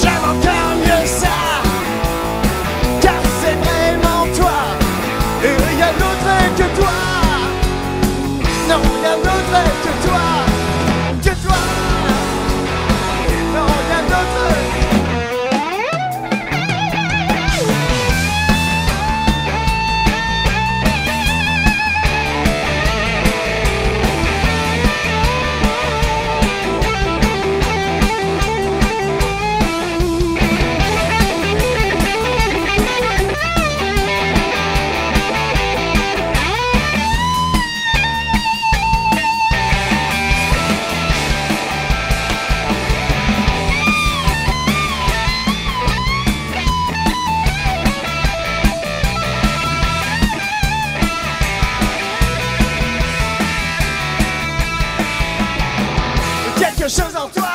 J'aime encore En toi